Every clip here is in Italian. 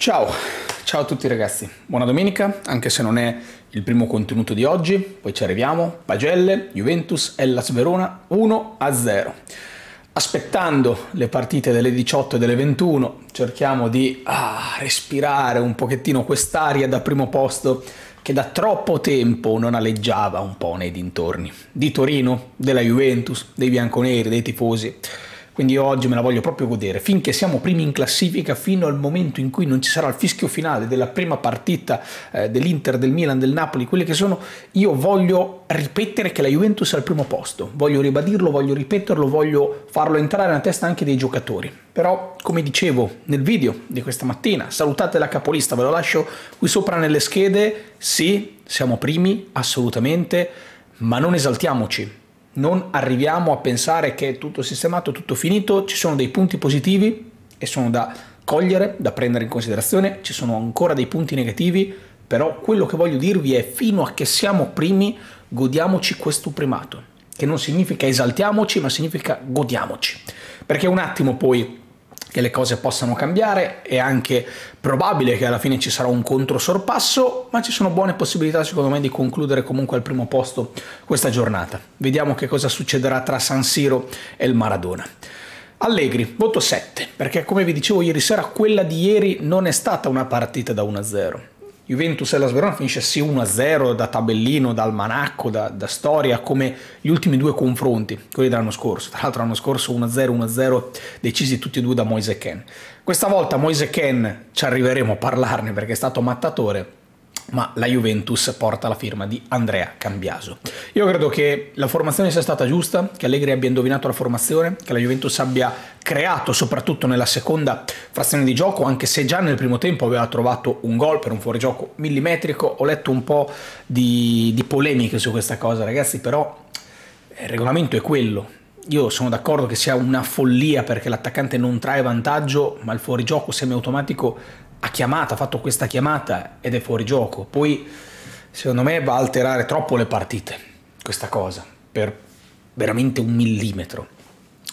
Ciao, ciao a tutti ragazzi, buona domenica, anche se non è il primo contenuto di oggi, poi ci arriviamo, Pagelle, Juventus, Ellas Verona 1-0. Aspettando le partite delle 18 e delle 21, cerchiamo di ah, respirare un pochettino quest'aria da primo posto che da troppo tempo non aleggiava un po' nei dintorni. Di Torino, della Juventus, dei bianconeri, dei tifosi. Quindi oggi me la voglio proprio godere, finché siamo primi in classifica, fino al momento in cui non ci sarà il fischio finale della prima partita eh, dell'Inter, del Milan, del Napoli, quelle che sono, io voglio ripetere che la Juventus è al primo posto, voglio ribadirlo, voglio ripeterlo, voglio farlo entrare nella testa anche dei giocatori. Però, come dicevo nel video di questa mattina, salutate la capolista, ve lo lascio qui sopra nelle schede, sì, siamo primi, assolutamente, ma non esaltiamoci, non arriviamo a pensare che è tutto sistemato, tutto finito, ci sono dei punti positivi e sono da cogliere, da prendere in considerazione, ci sono ancora dei punti negativi, però quello che voglio dirvi è fino a che siamo primi godiamoci questo primato, che non significa esaltiamoci, ma significa godiamoci, perché un attimo poi che le cose possano cambiare, è anche probabile che alla fine ci sarà un controsorpasso, ma ci sono buone possibilità secondo me di concludere comunque al primo posto questa giornata. Vediamo che cosa succederà tra San Siro e il Maradona. Allegri, voto 7, perché come vi dicevo ieri sera, quella di ieri non è stata una partita da 1-0. Juventus e la Sverona finisce sì 1-0 da tabellino, da almanacco, da, da, storia, come gli ultimi due confronti, quelli dell'anno scorso. Tra l'altro l'anno scorso 1-0, 1-0 decisi tutti e due da Moise Ken. Questa volta Moise Ken ci arriveremo a parlarne perché è stato mattatore, ma la Juventus porta la firma di Andrea Cambiaso. Io credo che la formazione sia stata giusta, che Allegri abbia indovinato la formazione, che la Juventus abbia creato soprattutto nella seconda frazione di gioco, anche se già nel primo tempo aveva trovato un gol per un fuorigioco millimetrico. Ho letto un po' di, di polemiche su questa cosa, ragazzi, però il regolamento è quello. Io sono d'accordo che sia una follia perché l'attaccante non trae vantaggio, ma il fuorigioco semiautomatico ha chiamato, ha fatto questa chiamata ed è fuori gioco. Poi, secondo me, va a alterare troppo le partite, questa cosa, per veramente un millimetro.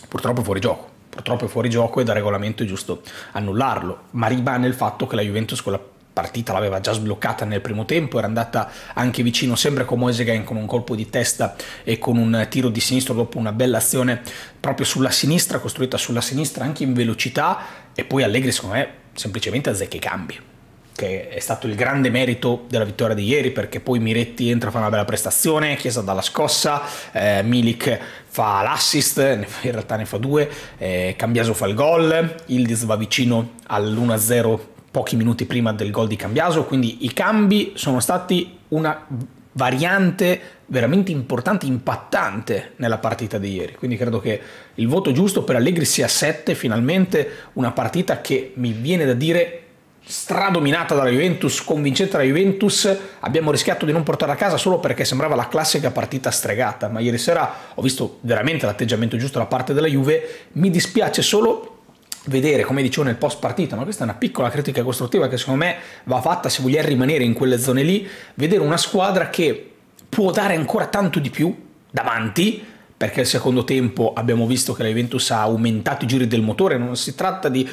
Purtroppo è fuori gioco. Purtroppo è fuori gioco e da regolamento è giusto annullarlo. Ma rimane il fatto che la Juventus quella partita l'aveva già sbloccata nel primo tempo, era andata anche vicino sempre con Moisegen con un colpo di testa e con un tiro di sinistro dopo una bella azione proprio sulla sinistra, costruita sulla sinistra anche in velocità e poi Allegri secondo me semplicemente azzecca i cambi che è stato il grande merito della vittoria di ieri perché poi Miretti entra a fare una bella prestazione, Chiesa dà la scossa, eh, Milik fa l'assist, in realtà ne fa due, eh, Cambiaso fa il gol, Ildiz va vicino all'1-0 pochi minuti prima del gol di Cambiaso, quindi i cambi sono stati una variante veramente importante, impattante nella partita di ieri. Quindi credo che il voto giusto per Allegri sia 7, finalmente una partita che mi viene da dire stradominata dalla Juventus, convincente dalla Juventus, abbiamo rischiato di non portare a casa solo perché sembrava la classica partita stregata, ma ieri sera ho visto veramente l'atteggiamento giusto da parte della Juve, mi dispiace solo vedere, come dicevo nel post partita, no? questa è una piccola critica costruttiva che secondo me va fatta se vogliamo rimanere in quelle zone lì, vedere una squadra che può dare ancora tanto di più davanti, perché il secondo tempo abbiamo visto che la Juventus ha aumentato i giri del motore, non si tratta di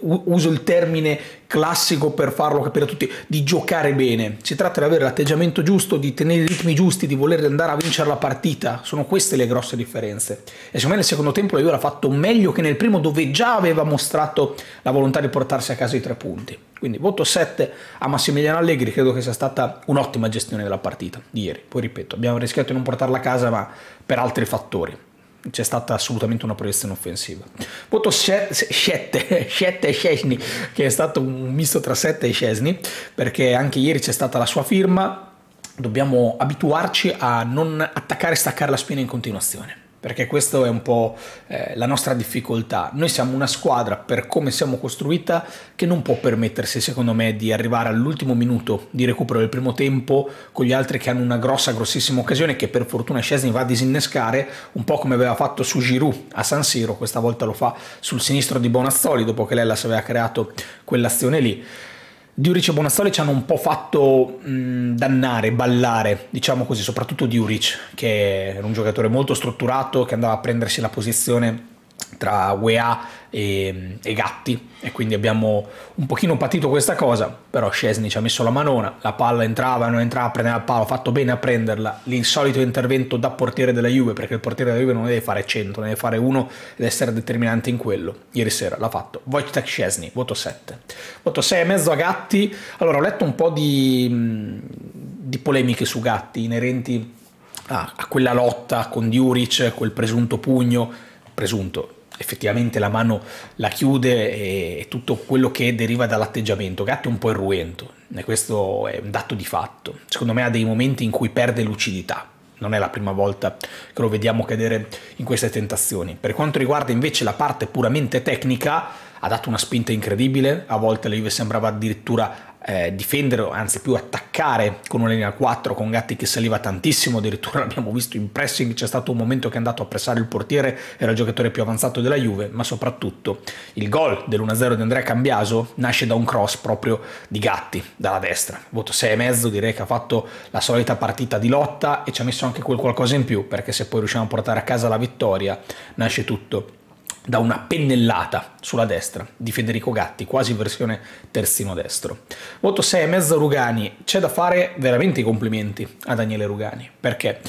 uso il termine classico per farlo capire a tutti, di giocare bene. Si tratta di avere l'atteggiamento giusto, di tenere i ritmi giusti, di voler andare a vincere la partita. Sono queste le grosse differenze. E secondo me nel secondo tempo la Juve l'ha fatto meglio che nel primo dove già aveva mostrato la volontà di portarsi a casa i tre punti. Quindi voto 7 a Massimiliano Allegri, credo che sia stata un'ottima gestione della partita di ieri. Poi ripeto, abbiamo rischiato di non portarla a casa ma per altri fattori c'è stata assolutamente una proiezione offensiva. Voto 7 e Scesni, che è stato un misto tra 7 e Scesni, perché anche ieri c'è stata la sua firma. Dobbiamo abituarci a non attaccare e staccare la spina in continuazione perché questa è un po' eh, la nostra difficoltà. Noi siamo una squadra, per come siamo costruita, che non può permettersi, secondo me, di arrivare all'ultimo minuto di recupero del primo tempo con gli altri che hanno una grossa, grossissima occasione che per fortuna Scesni va a disinnescare, un po' come aveva fatto su Giroud a San Siro, questa volta lo fa sul sinistro di Bonazzoli, dopo che Lella si aveva creato quell'azione lì. Diuric e Bonazzoli ci hanno un po' fatto mh, dannare, ballare, diciamo così, soprattutto Diuric, che era un giocatore molto strutturato, che andava a prendersi la posizione tra UEA e, e, Gatti. E quindi abbiamo un pochino patito questa cosa però Scesni ci ha messo la manona la palla entrava, non entrava, prendeva il palo ha fatto bene a prenderla. L'insolito intervento da portiere della Juve perché il portiere della Juve non deve fare 100 ne deve fare uno ed essere determinante in quello. Ieri sera l'ha fatto Wojtek Scesni, voto 7 voto 6 e mezzo a Gatti. Allora ho letto un po' di, di polemiche su Gatti inerenti a, a quella lotta con Diuric quel presunto pugno presunto effettivamente la mano la chiude e tutto quello che deriva dall'atteggiamento. Gatto è un po' irruento e questo è un dato di fatto. Secondo me ha dei momenti in cui perde lucidità. Non è la prima volta che lo vediamo cadere in queste tentazioni. Per quanto riguarda invece la parte puramente tecnica, ha dato una spinta incredibile, a volte la Juve sembrava addirittura eh, difendere, anzi più attaccare con una linea 4 con Gatti che saliva tantissimo, addirittura l'abbiamo visto in pressing, c'è stato un momento che è andato a pressare il portiere, era il giocatore più avanzato della Juve, ma soprattutto il gol dell'1-0 di Andrea Cambiaso nasce da un cross proprio di Gatti, dalla destra. Voto 6,5, direi che ha fatto la solita partita di lotta e ci ha messo anche quel qualcosa in più, perché se poi riusciamo a portare a casa la vittoria, nasce tutto da una pennellata sulla destra di Federico Gatti, quasi versione terzino destro. Voto 6,5 Rugani, c'è da fare veramente i complimenti a Daniele Rugani, perché?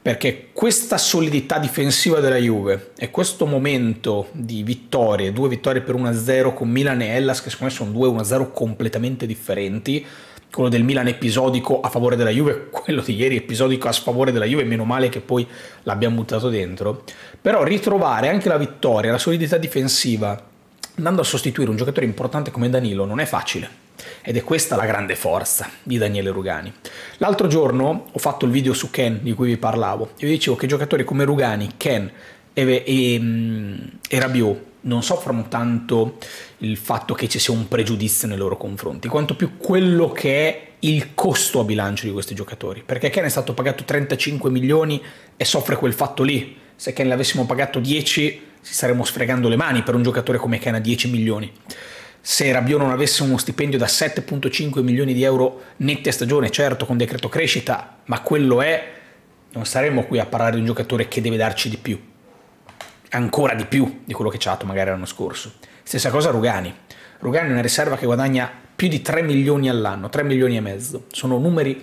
Perché questa solidità difensiva della Juve e questo momento di vittorie, due vittorie per 1-0 con Milan e Hellas, che secondo me sono due 1-0 completamente differenti, quello del Milan episodico a favore della Juve, quello di ieri episodico a sfavore della Juve, meno male che poi l'abbiamo buttato dentro. Però ritrovare anche la vittoria, la solidità difensiva, andando a sostituire un giocatore importante come Danilo, non è facile. Ed è questa la grande forza di Daniele Rugani. L'altro giorno ho fatto il video su Ken di cui vi parlavo e vi dicevo che giocatori come Rugani, Ken e, e, mm, e Rabiot non soffrono tanto il fatto che ci sia un pregiudizio nei loro confronti, quanto più quello che è il costo a bilancio di questi giocatori. Perché Ken è stato pagato 35 milioni e soffre quel fatto lì. Se Ken l'avessimo pagato 10 ci staremmo sfregando le mani per un giocatore come Ken a 10 milioni. Se Rabiot non avesse uno stipendio da 7,5 milioni di euro netti a stagione, certo con decreto crescita, ma quello è, non saremmo qui a parlare di un giocatore che deve darci di più ancora di più di quello che ci ha dato magari l'anno scorso. Stessa cosa Rugani. Rugani è una riserva che guadagna più di 3 milioni all'anno, 3 milioni e mezzo. Sono numeri,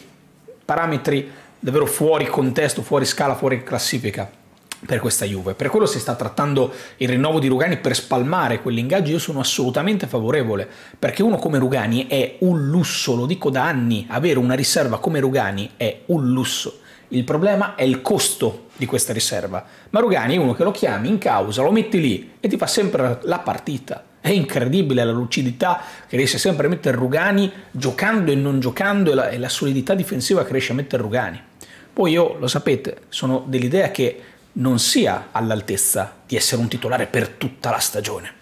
parametri davvero fuori contesto, fuori scala, fuori classifica per questa Juve. Per quello si sta trattando il rinnovo di Rugani per spalmare quell'ingaggio. Io sono assolutamente favorevole perché uno come Rugani è un lusso, lo dico da anni. Avere una riserva come Rugani è un lusso. Il problema è il costo di questa riserva. Marugani è uno che lo chiami in causa, lo metti lì e ti fa sempre la partita. È incredibile la lucidità che riesce sempre a mettere Rugani giocando e non giocando e la, e la solidità difensiva che riesce a mettere Rugani. Poi io, lo sapete, sono dell'idea che non sia all'altezza di essere un titolare per tutta la stagione.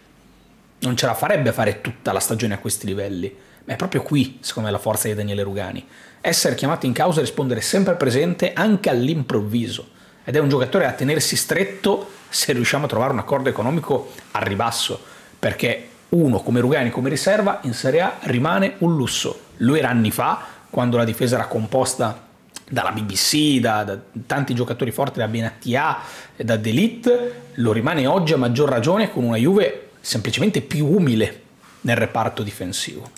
Non ce la farebbe fare tutta la stagione a questi livelli. Ma è proprio qui, secondo me, la forza di Daniele Rugani essere chiamato in causa e rispondere sempre presente anche all'improvviso. Ed è un giocatore a tenersi stretto se riusciamo a trovare un accordo economico al ribasso, perché uno come Rugani come riserva in Serie A rimane un lusso. Lui era anni fa, quando la difesa era composta dalla BBC, da, da tanti giocatori forti da Benatia e da D'Elite, lo rimane oggi a maggior ragione con una Juve semplicemente più umile nel reparto difensivo.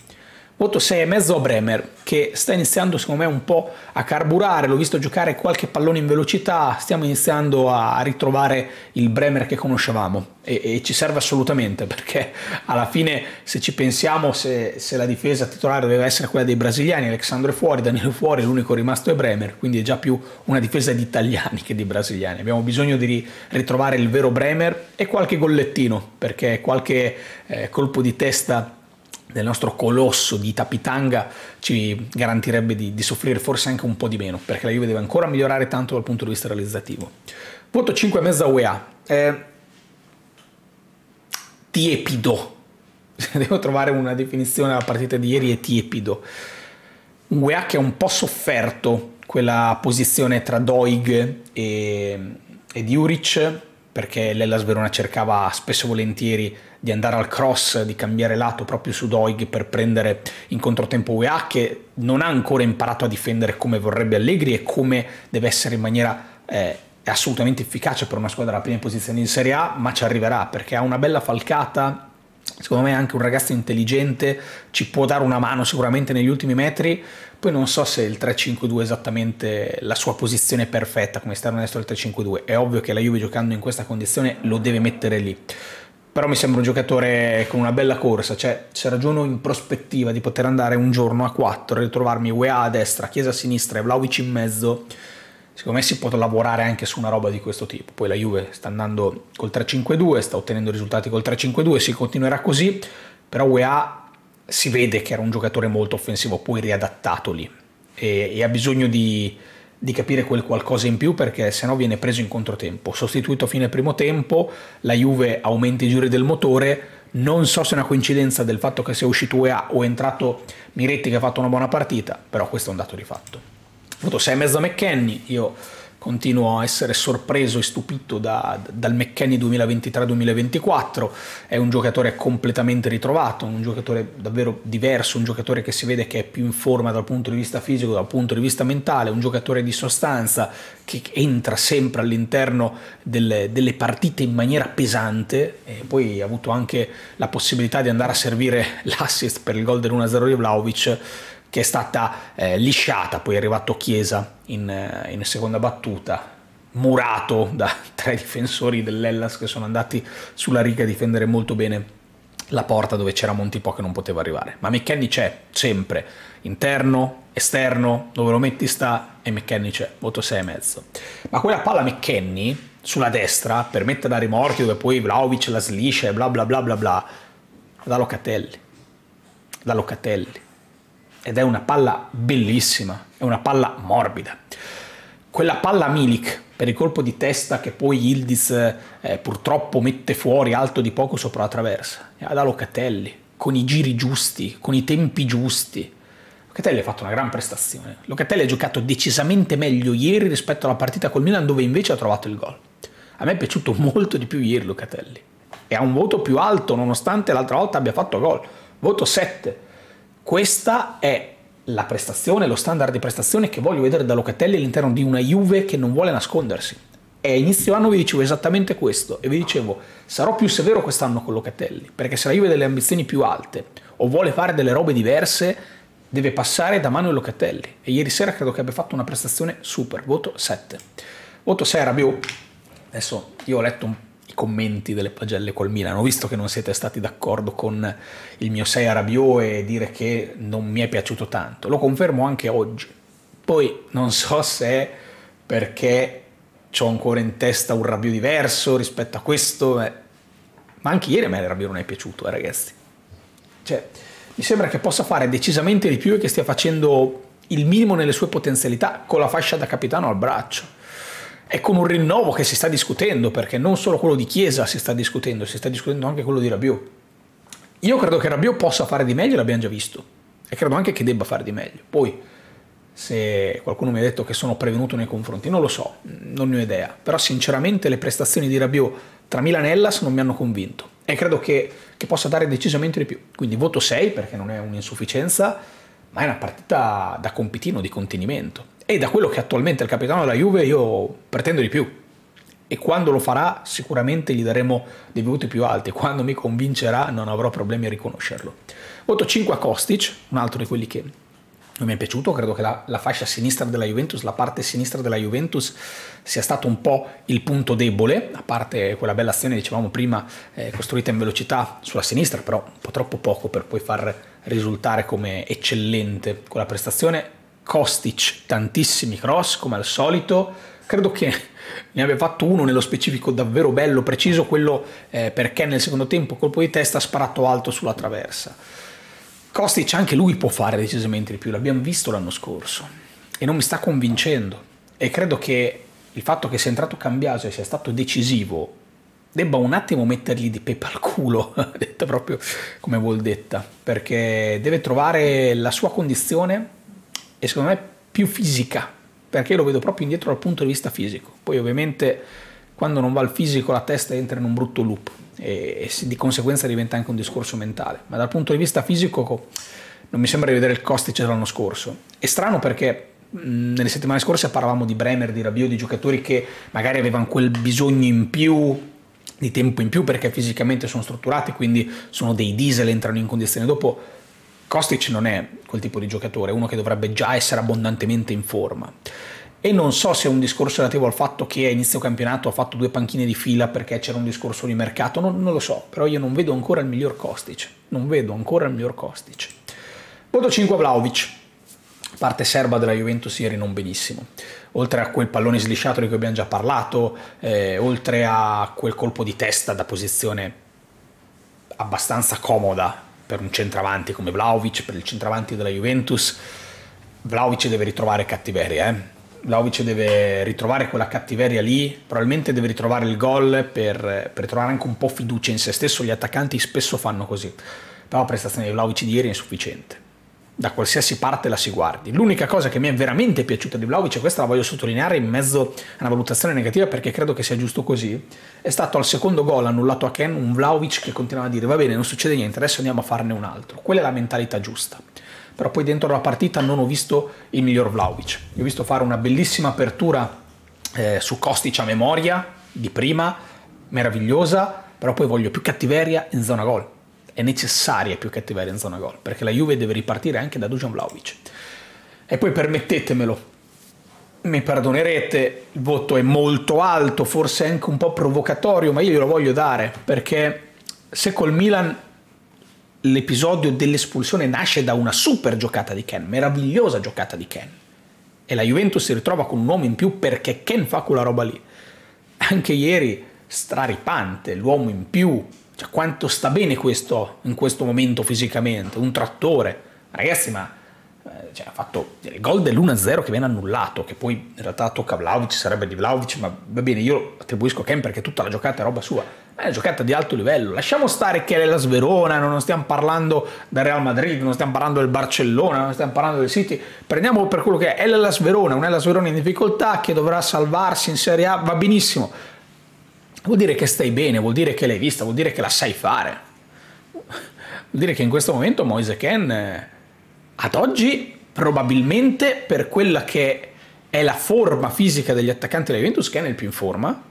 Voto 6,5 a Bremer, che sta iniziando secondo me un po' a carburare, l'ho visto giocare qualche pallone in velocità, stiamo iniziando a ritrovare il Bremer che conoscevamo. E, e ci serve assolutamente perché alla fine se ci pensiamo se, se, la difesa titolare doveva essere quella dei brasiliani, Alexandro è fuori, Danilo è fuori, l'unico rimasto è Bremer, quindi è già più una difesa di italiani che di brasiliani. Abbiamo bisogno di ritrovare il vero Bremer e qualche gollettino perché qualche eh, colpo di testa del nostro colosso di Tapitanga ci garantirebbe di, di, soffrire forse anche un po' di meno, perché la Juve deve ancora migliorare tanto dal punto di vista realizzativo. Voto 5,5 UEA. Eh, tiepido. Devo trovare una definizione alla partita di ieri, è tiepido. Un UEA che ha un po' sofferto quella posizione tra Doig e, e Juric, perché l'Ellas Verona cercava spesso e volentieri di andare al cross, di cambiare lato proprio su Doig per prendere in controtempo UEA che non ha ancora imparato a difendere come vorrebbe Allegri e come deve essere in maniera eh, assolutamente efficace per una squadra alla prima posizione in Serie A, ma ci arriverà perché ha una bella falcata. Secondo me è anche un ragazzo intelligente, ci può dare una mano sicuramente negli ultimi metri. Poi non so se il 3-5-2 è esattamente la sua posizione perfetta come esterno destro del 3-5-2. È ovvio che la Juve giocando in questa condizione lo deve mettere lì. Però mi sembra un giocatore con una bella corsa, cioè se ragiono in prospettiva di poter andare un giorno a 4 e ritrovarmi UEA a destra, Chiesa a sinistra e Vlaovic in mezzo, secondo me si può lavorare anche su una roba di questo tipo. Poi la Juve sta andando col 3-5-2, sta ottenendo risultati col 3-5-2, si continuerà così, però UEA si vede che era un giocatore molto offensivo, poi riadattato lì e, e ha bisogno di, di, capire quel qualcosa in più perché sennò viene preso in controtempo. Sostituito a fine primo tempo, la Juve aumenta i giri del motore, non so se è una coincidenza del fatto che sia uscito UEA o è entrato Miretti che ha fatto una buona partita, però questo è un dato di fatto avuto 6,5 McKenny, io continuo a essere sorpreso e stupito da, dal McKenny 2023-2024, è un giocatore completamente ritrovato, un giocatore davvero diverso, un giocatore che si vede che è più in forma dal punto di vista fisico, dal punto di vista mentale, un giocatore di sostanza che entra sempre all'interno delle, delle partite in maniera pesante e poi ha avuto anche la possibilità di andare a servire l'assist per il gol del 1-0 di Vlaovic che è stata eh, lisciata, poi è arrivato Chiesa in, eh, in seconda battuta, murato da tre difensori dell'Ellas che sono andati sulla riga a difendere molto bene la porta dove c'era Montipo che non poteva arrivare. Ma McKenny c'è sempre, interno, esterno, dove lo metti sta e McKenny c'è, voto 6,5. Ma quella palla McKenny sulla destra per mettere a rimorchio dove poi Vlaovic la sliscia e bla bla bla bla bla, da Locatelli. Da Locatelli ed è una palla bellissima, è una palla morbida. Quella palla Milik per il colpo di testa che poi Ildiz eh, purtroppo mette fuori alto di poco sopra la traversa, è da Locatelli, con i giri giusti, con i tempi giusti. Locatelli ha fatto una gran prestazione. Locatelli ha giocato decisamente meglio ieri rispetto alla partita col Milan dove invece ha trovato il gol. A me è piaciuto molto di più ieri Locatelli e ha un voto più alto nonostante l'altra volta abbia fatto gol. Voto 7 questa è la prestazione, lo standard di prestazione che voglio vedere da Locatelli all'interno di una Juve che non vuole nascondersi. E a inizio anno vi dicevo esattamente questo e vi dicevo sarò più severo quest'anno con Locatelli, perché se la Juve ha delle ambizioni più alte o vuole fare delle robe diverse deve passare da mano Locatelli e ieri sera credo che abbia fatto una prestazione super, voto 7. Voto 6 Rabiot, adesso io ho letto un i commenti delle pagelle col Milan. Ho visto che non siete stati d'accordo con il mio 6 a Rabiot e dire che non mi è piaciuto tanto. Lo confermo anche oggi. Poi non so se è perché ho ancora in testa un Rabiot diverso rispetto a questo, eh. ma anche ieri a me il Rabiot non è piaciuto, eh, ragazzi. Cioè, mi sembra che possa fare decisamente di più e che stia facendo il minimo nelle sue potenzialità con la fascia da capitano al braccio e con un rinnovo che si sta discutendo, perché non solo quello di Chiesa si sta discutendo, si sta discutendo anche quello di Rabiot. Io credo che Rabiot possa fare di meglio, l'abbiamo già visto, e credo anche che debba fare di meglio. Poi, se qualcuno mi ha detto che sono prevenuto nei confronti, non lo so, non ne ho idea, però sinceramente le prestazioni di Rabiot tra Milan e Hellas non mi hanno convinto e credo che, che possa dare decisamente di più. Quindi voto 6 perché non è un'insufficienza, ma è una partita da compitino, di contenimento e da quello che attualmente è il capitano della Juve io pretendo di più. E quando lo farà sicuramente gli daremo dei voti più alti. Quando mi convincerà non avrò problemi a riconoscerlo. Voto 5 a Kostic, un altro di quelli che non mi è piaciuto. Credo che la, la, fascia sinistra della Juventus, la parte sinistra della Juventus sia stato un po' il punto debole, a parte quella bella azione, dicevamo prima, eh, costruita in velocità sulla sinistra, però un po' troppo poco per poi far risultare come eccellente quella prestazione Kostic tantissimi cross come al solito, credo che ne abbia fatto uno nello specifico davvero bello, preciso, quello eh, perché nel secondo tempo colpo di testa ha sparato alto sulla traversa. Kostic anche lui può fare decisamente di più, l'abbiamo visto l'anno scorso e non mi sta convincendo e credo che il fatto che sia entrato Cambiaso e sia stato decisivo debba un attimo mettergli di pepe al culo, detta proprio come vuol detta, perché deve trovare la sua condizione e secondo me più fisica, perché lo vedo proprio indietro dal punto di vista fisico. Poi ovviamente quando non va il fisico la testa entra in un brutto loop e, e di conseguenza diventa anche un discorso mentale, ma dal punto di vista fisico non mi sembra di vedere il Kostic dell'anno scorso. È strano perché nelle settimane scorse parlavamo di Bremer, di Rabiot, di giocatori che magari avevano quel bisogno in più di tempo in più perché fisicamente sono strutturati, quindi sono dei diesel, entrano in condizione. Dopo Kostic non è quel tipo di giocatore, è uno che dovrebbe già essere abbondantemente in forma. E non so se è un discorso relativo al fatto che a inizio campionato ha fatto due panchine di fila perché c'era un discorso di mercato, non, non lo so, però io non vedo ancora il miglior Kostic, non vedo ancora il miglior Kostic. Voto 5 a Vlaovic, parte serba della Juventus ieri non benissimo. Oltre a quel pallone slisciato di cui abbiamo già parlato, eh, oltre a quel colpo di testa da posizione abbastanza comoda per un centravanti come Vlaovic, per il centravanti della Juventus, Vlaovic deve ritrovare cattiveria, eh? Vlaovic deve ritrovare quella cattiveria lì, probabilmente deve ritrovare il gol per, per trovare anche un po' fiducia in se stesso, gli attaccanti spesso fanno così, però la prestazione di Vlaovic di ieri è insufficiente, da qualsiasi parte la si guardi. L'unica cosa che mi è veramente piaciuta di Vlaovic, e questa la voglio sottolineare in mezzo a una valutazione negativa perché credo che sia giusto così, è stato al secondo gol annullato a Ken un Vlaovic che continuava a dire va bene non succede niente, adesso andiamo a farne un altro. Quella è la mentalità giusta però poi dentro la partita non ho visto il miglior Vlaovic. Io ho visto fare una bellissima apertura eh, su Kostic a memoria di prima, meravigliosa, però poi voglio più cattiveria in zona gol. È necessaria più cattiveria in zona gol, perché la Juve deve ripartire anche da Dujan Vlaovic. E poi permettetemelo, mi perdonerete, il voto è molto alto, forse anche un po' provocatorio, ma io glielo voglio dare, perché se col Milan l'episodio dell'espulsione nasce da una super giocata di Ken, meravigliosa giocata di Ken. E la Juventus si ritrova con un uomo in più perché Ken fa quella roba lì. Anche ieri straripante, l'uomo in più. Cioè, quanto sta bene questo in questo momento fisicamente, un trattore. Ragazzi, ma eh, cioè, ha fatto il gol dell'1-0 che viene annullato, che poi in realtà tocca a Vlaovic, sarebbe di Vlaovic, ma va bene, io attribuisco a Ken perché tutta la giocata è roba sua è una giocata di alto livello. Lasciamo stare che è la Sverona, non stiamo parlando del Real Madrid, non stiamo parlando del Barcellona, non stiamo parlando del City. Prendiamo per quello che è. È la Sverona, un è la Sverona in difficoltà che dovrà salvarsi in Serie A, va benissimo. Vuol dire che stai bene, vuol dire che l'hai vista, vuol dire che la sai fare. Vuol dire che in questo momento Moise Ken, eh, ad oggi, probabilmente per quella che è la forma fisica degli attaccanti della Juventus, Ken è il più in forma,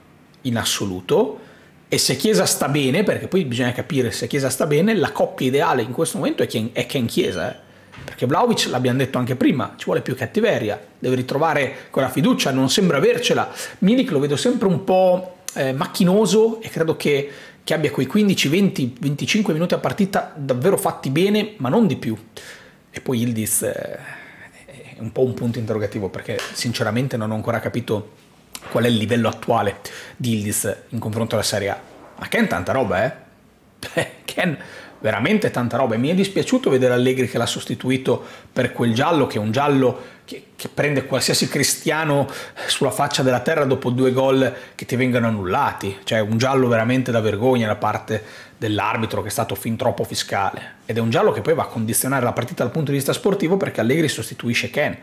in assoluto e se Chiesa sta bene, perché poi bisogna capire se Chiesa sta bene, la coppia ideale in questo momento è Ken, Chiesa. Eh? Perché Vlaovic, l'abbiamo detto anche prima, ci vuole più cattiveria, deve ritrovare quella fiducia, non sembra avercela. Milik lo vedo sempre un po' eh, macchinoso e credo che, che abbia quei 15, 20, 25 minuti a partita davvero fatti bene, ma non di più. E poi Ildiz eh, è un po' un punto interrogativo perché sinceramente non ho ancora capito qual è il livello attuale di Ildiz in confronto alla Serie A. Ma Ken tanta roba, eh? Ken veramente tanta roba e mi è dispiaciuto vedere Allegri che l'ha sostituito per quel giallo che è un giallo che, che, prende qualsiasi cristiano sulla faccia della terra dopo due gol che ti vengono annullati cioè un giallo veramente da vergogna da parte dell'arbitro che è stato fin troppo fiscale ed è un giallo che poi va a condizionare la partita dal punto di vista sportivo perché Allegri sostituisce Ken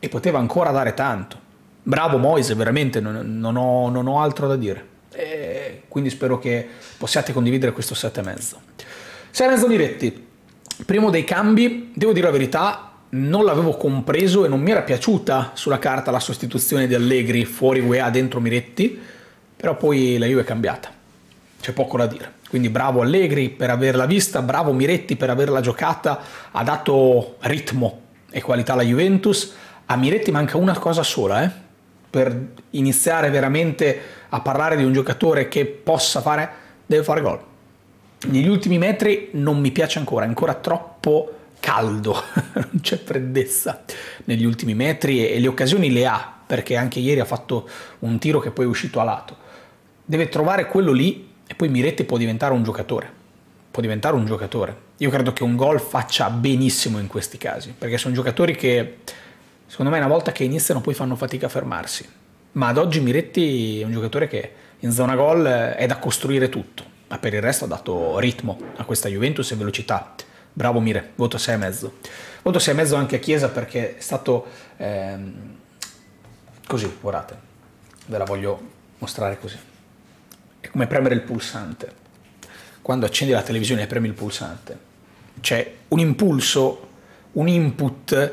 e poteva ancora dare tanto bravo Moise, veramente non, non, ho, non ho, altro da dire. E quindi spero che possiate condividere questo 7,5. 6,5 Miretti, primo dei cambi, devo dire la verità, non l'avevo compreso e non mi era piaciuta sulla carta la sostituzione di Allegri fuori UEA dentro Miretti, però poi la Juve è cambiata, c'è poco da dire. Quindi bravo Allegri per averla vista, bravo Miretti per averla giocata, ha dato ritmo e qualità alla Juventus. A Miretti manca una cosa sola, eh? per iniziare veramente a parlare di un giocatore che possa fare, deve fare gol. Negli ultimi metri non mi piace ancora, è ancora troppo caldo, non c'è freddezza negli ultimi metri e le occasioni le ha, perché anche ieri ha fatto un tiro che poi è uscito a lato. Deve trovare quello lì e poi Miretti può diventare un giocatore. Può diventare un giocatore. Io credo che un gol faccia benissimo in questi casi, perché sono giocatori che secondo me una volta che iniziano poi fanno fatica a fermarsi. Ma ad oggi Miretti è un giocatore che in zona gol è da costruire tutto, ma per il resto ha dato ritmo a questa Juventus e velocità. Bravo Mire, voto 6,5. Voto 6,5 anche a Chiesa perché è stato ehm, così, guardate, ve la voglio mostrare così. È come premere il pulsante. Quando accendi la televisione e premi il pulsante, c'è un impulso, un input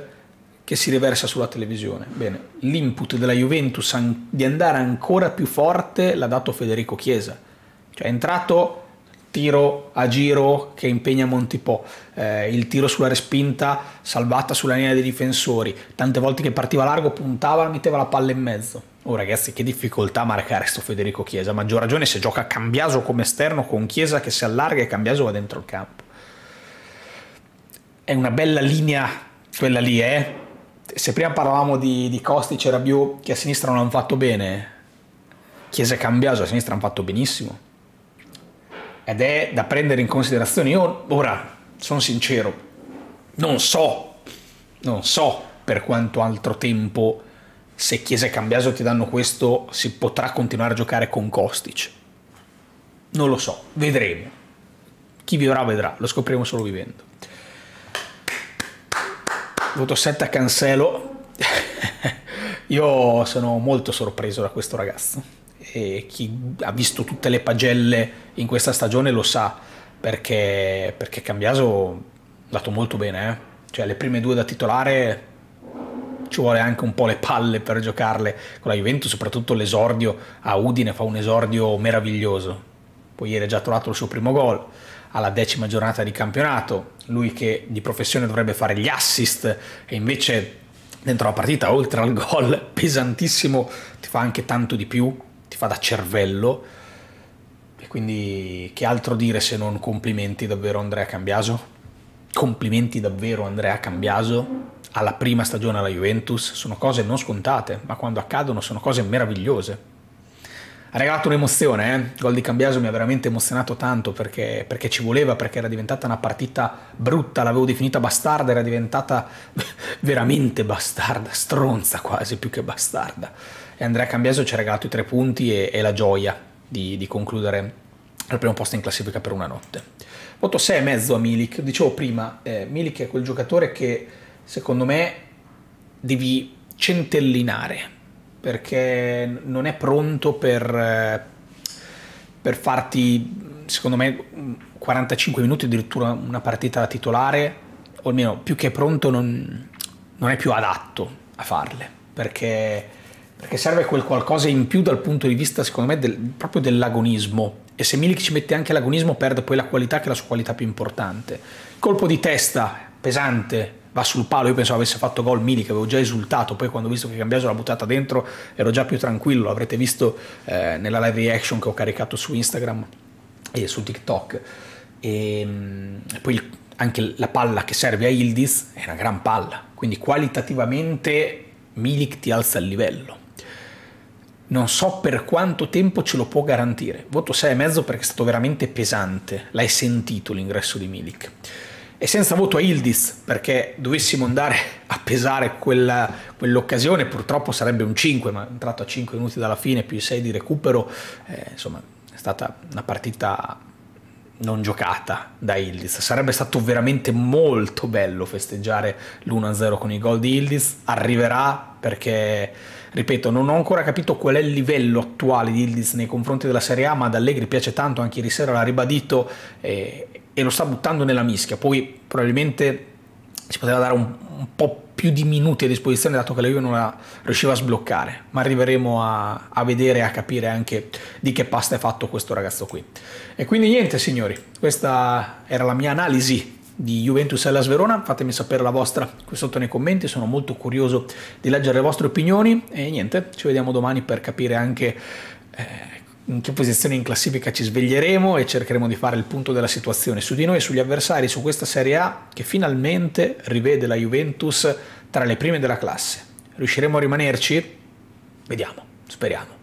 che si riversa sulla televisione. Bene, l'input della Juventus di andare ancora più forte l'ha dato Federico Chiesa. Cioè è entrato tiro a giro che impegna Montipò, eh, il tiro sulla respinta salvata sulla linea dei difensori, tante volte che partiva largo puntava, metteva la palla in mezzo. Oh ragazzi, che difficoltà marcare sto Federico Chiesa, maggior ragione se gioca Cambiaso come esterno con Chiesa che si allarga e Cambiaso va dentro il campo. È una bella linea quella lì, eh? Se prima parlavamo di, di Kostic e Rabiot che a sinistra non hanno fatto bene, Chiesa e Cambiaso a sinistra hanno fatto benissimo ed è da prendere in considerazione. Io ora sono sincero, non so, non so per quanto altro tempo se Chiesa e Cambiaso ti danno questo si potrà continuare a giocare con Kostic. Non lo so, vedremo. Chi vivrà vedrà, lo scopriremo solo vivendo. Voto 7 a Cancelo. Io sono molto sorpreso da questo ragazzo e chi ha visto tutte le pagelle in questa stagione lo sa perché, perché Cambiaso è andato molto bene, eh? cioè le prime due da titolare ci vuole anche un po' le palle per giocarle con la Juventus, soprattutto l'esordio a Udine fa un esordio meraviglioso. Poi ieri ha già trovato il suo primo gol alla decima giornata di campionato, lui che di professione dovrebbe fare gli assist e invece dentro la partita oltre al gol pesantissimo ti fa anche tanto di più ti fa da cervello. E quindi che altro dire se non complimenti davvero Andrea Cambiaso? Complimenti davvero Andrea Cambiaso alla prima stagione alla Juventus, sono cose non scontate, ma quando accadono sono cose meravigliose. Ha regalato un'emozione, eh? il gol di Cambiaso mi ha veramente emozionato tanto perché, perché, ci voleva, perché era diventata una partita brutta, l'avevo definita bastarda, era diventata veramente bastarda, stronza quasi più che bastarda e Andrea Cambiaso ci ha regalato i tre punti e, e la gioia di, di, concludere al primo posto in classifica per una notte. Voto 6,5 a Milik, dicevo prima, eh, Milik è quel giocatore che secondo me devi centellinare perché non è pronto per, eh, per farti, secondo me, 45 minuti, addirittura una partita da titolare, o almeno più che pronto non, non è più adatto a farle, perché perché serve quel qualcosa in più dal punto di vista, secondo me, del, proprio dell'agonismo. E se Milik ci mette anche l'agonismo, perde poi la qualità, che è la sua qualità più importante. Colpo di testa pesante, va sul palo. Io pensavo avesse fatto gol Milik, avevo già esultato. Poi, quando ho visto che Cambiaso l'ha buttata dentro, ero già più tranquillo. L'avrete visto eh, nella live reaction che ho caricato su Instagram e su TikTok. E, mm, e poi anche la palla che serve a Ildiz è una gran palla. Quindi, qualitativamente, Milik ti alza il livello non so per quanto tempo ce lo può garantire. Voto 6,5 perché è stato veramente pesante, l'hai sentito l'ingresso di Milik. E senza voto a Ildiz perché dovessimo andare a pesare quella, quell'occasione, purtroppo sarebbe un 5, ma è entrato a 5 minuti dalla fine più 6 di recupero, eh, insomma è stata una partita non giocata da Ildiz. Sarebbe stato veramente molto bello festeggiare l'1-0 con i gol di Ildiz, arriverà perché ripeto, non ho ancora capito qual è il livello attuale di Ildiz nei confronti della Serie A, ma ad Allegri piace tanto, anche ieri sera l'ha ribadito e, e lo sta buttando nella mischia. Poi probabilmente si poteva dare un, un, po' più di minuti a disposizione dato che la Juve non la riusciva a sbloccare, ma arriveremo a, a vedere e a capire anche di che pasta è fatto questo ragazzo qui. E quindi niente signori, questa era la mia analisi di Juventus la Sverona, fatemi sapere la vostra qui sotto nei commenti, sono molto curioso di leggere le vostre opinioni e niente, ci vediamo domani per capire anche eh, in che posizione in classifica ci sveglieremo e cercheremo di fare il punto della situazione su di noi sugli avversari su questa Serie A che finalmente rivede la Juventus tra le prime della classe. Riusciremo a rimanerci? Vediamo, speriamo.